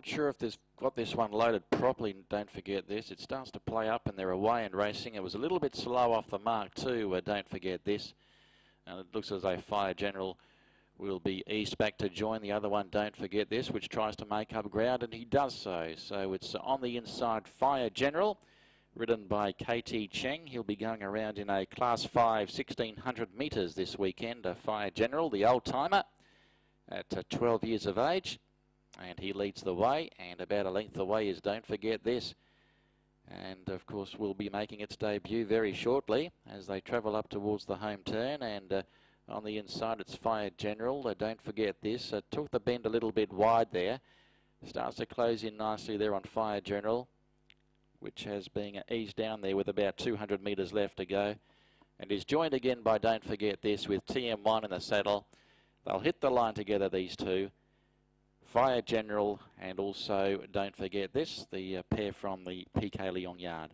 Not sure if they've got this one loaded properly. Don't forget this. It starts to play up and they're away and racing. It was a little bit slow off the mark too. Uh, don't forget this. And it looks as though Fire General will be eased back to join the other one. Don't forget this, which tries to make up ground, and he does so. So it's on the inside, Fire General, ridden by KT Cheng. He'll be going around in a Class 5 1600 metres this weekend. Fire General, the old timer, at uh, 12 years of age, and he leads the way. And about a length away is Don't Forget This. And of course, will be making its debut very shortly as they travel up towards the home turn and. Uh, on the inside, it's Fire General. Uh, don't forget this. Uh, took the bend a little bit wide there. Starts to close in nicely there on Fire General, which has been eased down there with about 200 metres left to go. And is joined again by Don't Forget This with TM Wan in the saddle. They'll hit the line together, these two. Fire General and also Don't Forget This, the uh, pair from the PK Leong yard.